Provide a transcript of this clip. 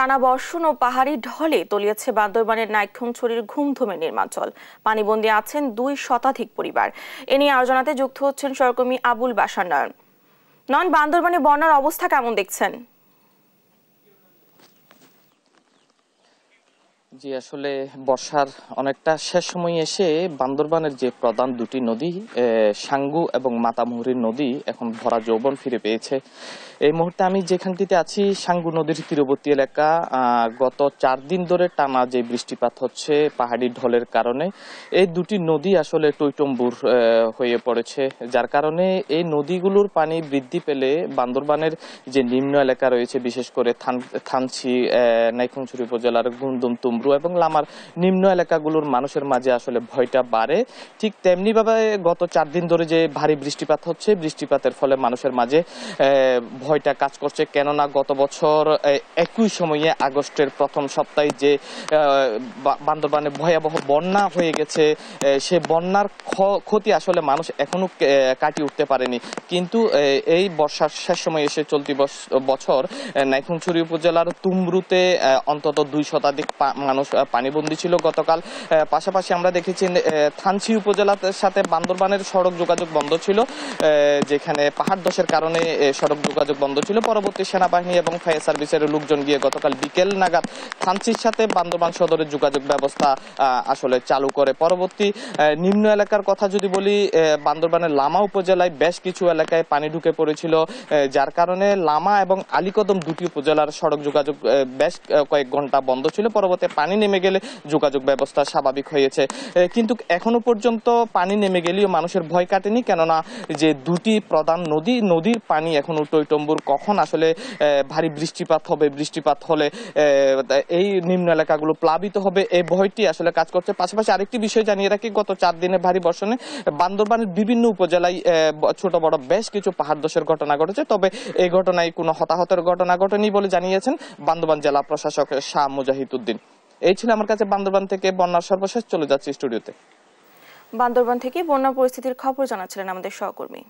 টানা বর্ষণ ও পাহাড়ি ঢলে তলিয়েছে বান্দরবানের নাইক্ষংছড়ির ঘুমধুমে নির্মাঞ্চল। পানিবন্দী আছেন দুই শতাধিক পরিবার। এ নিয়ে আলোচনাতে যুক্ত হচ্ছেন সহকর্মী আবুল বাসার নয়ন। বান্দরবানে বন্যার অবস্থা কেমন দেখছেন? জি, আসলে বর্ষার অনেকটা শেষ সময় এসে বান্দরবানের যে প্রধান দুটি নদী সাঙ্গু এবং মাতামুহুরীর নদী এখন ভরা যৌবন ফিরে পেয়েছে। এই মুহূর্তে আমি যেখানটিতে আছি সাঙ্গু নদীর তীরবর্তী এলাকা। গত চার দিন ধরে টানা যে বৃষ্টিপাত হচ্ছে পাহাড়ি ঢলের কারণে এই দুটি নদী আসলে টৈটম্বুর হয়ে পড়েছে। যার কারণে এই নদীগুলোর পানি বৃদ্ধি পেলে বান্দরবানের যে নিম্ন এলাকা রয়েছে বিশেষ করে থান- থানচি আহ, উপজেলার গুন্দুম তুমরু এবং লামার নিম্ন এলাকাগুলোর মানুষের মাঝে আসলে ভয়টা বাড়ে। ঠিক তেমনিভাবে গত চার দিন ধরে যে ভারী বৃষ্টিপাত হচ্ছে বৃষ্টিপাতের ফলে মানুষের মাঝে ভয়টা কাজ করছে কেননা গত বছর একই সময়ে আগস্টের প্রথম সপ্তাহে যে বান্দরবানে ভয়াবহ বন্যা হয়ে গেছে সে বন্যার ক্ষ- ক্ষতি আসলে মানুষ এখনও কাটিয়ে উঠতে পারেনি। কিন্তু এই বর্ষার শেষ সময় এসে চলতি বছর আহ, উপজেলার তুমরুতে অন্তত দুই শতাধিক মানুষ পানিবন্দী ছিল গতকাল। পাশাপাশি আমরা দেখেছি থানসি উপজেলার সাথে বান্দরবানের সড়ক যোগাযোগ বন্ধ ছিল যেখানে পাহাড় দশের কারণে সড়ক যোগাযোগ বন্ধ ছিল। পরবর্তী সেনাবাহিনী এবং ফায়ার সার্ভিসের লোকজন গিয়ে গতকাল বিকেল নাগাদ থানচির সাথে বান্দরবান সদরের যোগাযোগ ব্যবস্থা আসলে চালু করে। পরবর্তী নিম্ন এলাকার কথা যদি বলি বান্দরবানের লামা উপজেলায় বেশ কিছু এলাকায় পানি ঢুকে পড়েছিল যার কারণে লামা এবং আলীকদম দুটি উপজেলার সড়ক যোগাযোগ বেশ কয়েক ঘণ্টা বন্ধ ছিল। পরবর্তী পানি নেমে গেলে যোগাযোগ ব্যবস্থা স্বাভাবিক হয়েছে। কিন্তু এখনও পর্যন্ত পানি নেমে গেলেও মানুষের ভয় কাটেনি, কেননা যে দুটি প্রধান নদী, নদীর পানি এখনও টৈটম্বুর কখন আসলে ভারী বৃষ্টিপাত হবে? বৃষ্টিপাত হলে এই নিম্ন এলাকাগুলো প্লাবিত হবে। এই ভয়টি আসলে কাজ করছে। পাশাপাশি আরেকটি বিষয় জানিয়ে রাখি, গত চার দিনে ভারী বর্ষণে বান্দরবানের বিভিন্ন উপজেলায় ছোট বড় বেশ কিছু পাহাড় ধসের ঘটনা ঘটেছে। তবে এই ঘটনায় কোনো হতাহতের ঘটনা ঘটেনি বলে জানিয়েছেন বান্দরবান জেলা প্রশাসক শাহ মুজাহিদ উদ্দিন। এই ছিল আমার কাছে বান্দরবান থেকে বন্যার সর্বশেষ। চলে যাচ্ছে স্টুডিওতে। বান্দরবান থেকে বন্যা পরিস্থিতির খবর জানাচ্ছিলেন আমাদের সহকর্মী।